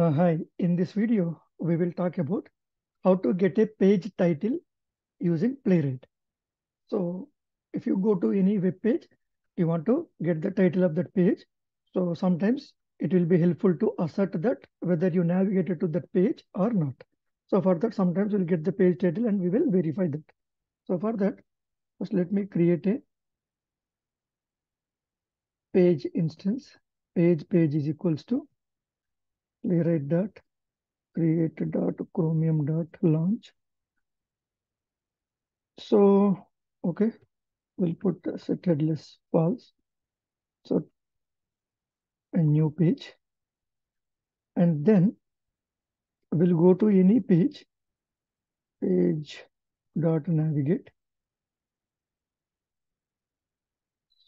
Uh, hi, in this video, we will talk about how to get a page title using Playwright. So if you go to any web page, you want to get the title of that page. So sometimes it will be helpful to assert that whether you navigated to that page or not. So for that, sometimes we'll get the page title and we will verify that. So for that, first let me create a page instance. Page page is equals to playwright dot create dot chromium dot launch. So, okay, we'll put set headless false. So a new page. And then we'll go to any page, page dot navigate.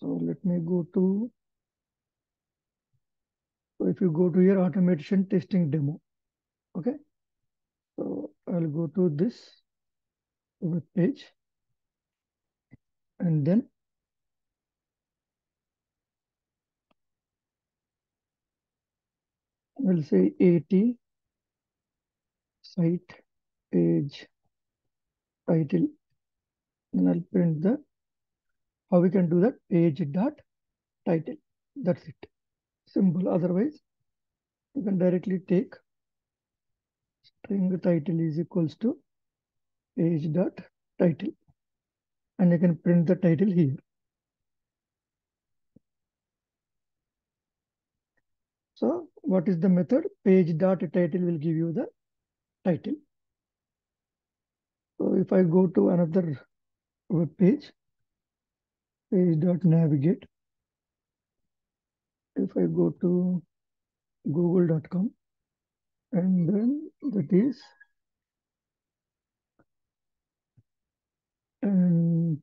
So let me go to, if you go to your automation testing demo, okay. So I'll go to this web page and then we'll say AT site page title. And I'll print the how we can do that? Page dot title. That's it simple. Otherwise you can directly take string title is equals to page dot title. And you can print the title here. So what is the method? Page dot title will give you the title. So if i go to another web page page dot navigate if i go to google.com and then that is and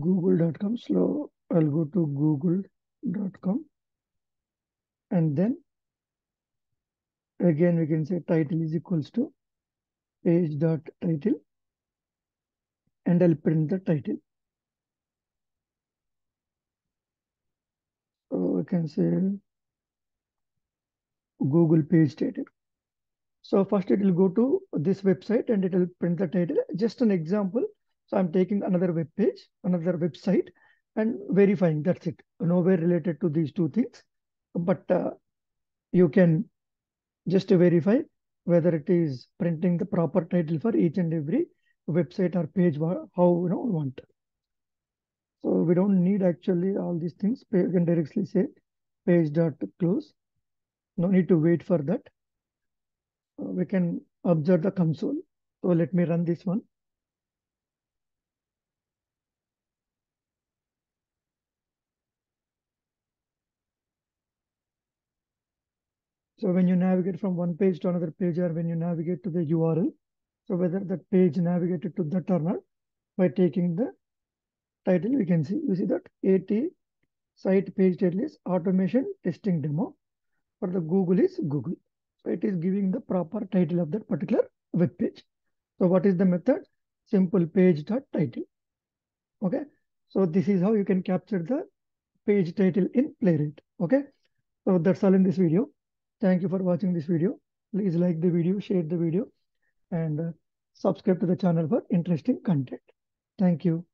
google.com so I'll go to google.com and then again we can say title is equals to page dot title and I'll print the title so we can say Google page title. So first it will go to this website and it will print the title. Just an example. So I'm taking another web page another website and verifying. That's it. Nowhere related to these two things. But uh, you can just verify whether it is printing the proper title for each and every website or page how you know we want so we don't need actually all these things. We can directly say page dot close. No need to wait for that. Uh, we can observe the console. So let me run this one. So when you navigate from one page to another page or when you navigate to the URL, so whether that page navigated to that or not, by taking the title, we can see, you see that AT site page title is automation testing demo. For the Google is Google. So it is giving the proper title of that particular web page. So what is the method? Simple page dot title. Okay. So this is how you can capture the page title in Playwright. Okay. So that's all in this video. Thank you for watching this video. Please like the video, share the video, and uh, subscribe to the channel for interesting content. Thank you.